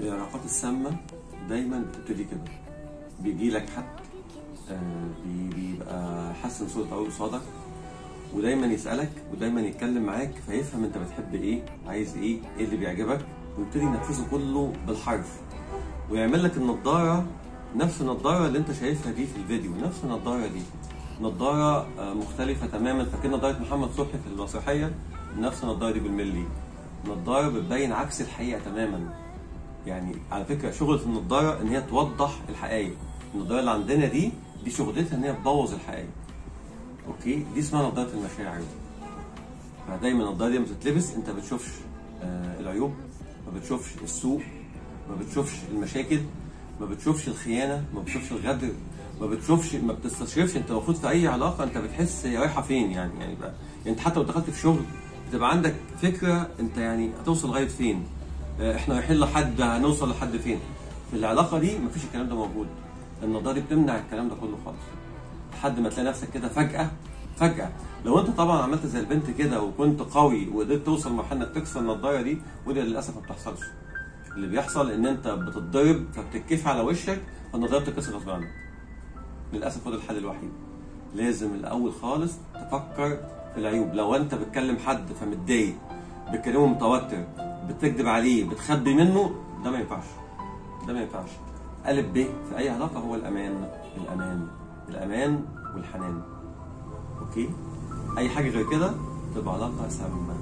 العلاقات السامة دايما بتبتدي كده. بيجي لك حد آه، بي- بيبقى حاسس ان صوته قوي قصادك ودايما يسألك ودايما يتكلم معاك فيفهم انت بتحب إيه عايز إيه إيه اللي بيعجبك ويبتدي ينفذه كله بالحرف. ويعمل لك النضارة نفس النضارة اللي انت شايفها دي في الفيديو نفس النضارة دي. نضارة آه، مختلفة تماما فاكر نضارة محمد صبحي في المسرحية نفس النضارة دي بالملي. نضارة بتبين عكس الحقيقة تماما. يعني على فكرة شغلة النضارة إن هي توضح الحقائق. النضارة اللي عندنا دي دي شغلتها إن هي تبوظ الحقائق. أوكي؟ دي اسمها نضارة المشاعر. فدايما النضارة دي لما بتتلبس أنت بتشوفش آه العيوب ما بتشوفش السوء ما بتشوفش المشاكل ما بتشوفش الخيانة ما بتشوفش الغدر ما بتشوفش ما بتستشرفش أنت المفروض في أي علاقة أنت بتحس هي رايحة فين يعني؟ يعني بقى يعني أنت حتى لو دخلت في شغل بتبقى عندك فكرة أنت يعني هتوصل لغاية فين. إحنا رايحين لحد هنوصل لحد فين؟ في العلاقة دي مفيش الكلام ده موجود. النضاره دي بتمنع الكلام ده كله خالص. لحد ما تلاقي نفسك كده فجأة فجأة. لو أنت طبعا عملت زي البنت كده وكنت قوي وقدرت توصل لمرحلة إنك تكسر النضارة دي ودي للأسف ما بتحصلش. اللي بيحصل إن أنت بتتضرب فبتتكفي على وشك فالنضارة بتتكسر غصب عنك. للأسف هو الحل الوحيد. لازم الأول خالص تفكر في العيوب. لو أنت بتكلم حد فمتضايق بتكلمه متوتر بتكذب عليه بتخبي منه ده ما ينفعش. ده ما ينفعش. ألف ب في أي علاقة هو الأمان الأمان الأمان والحنان. أوكي؟ أي حاجة غير كده تبقى علاقة سامة.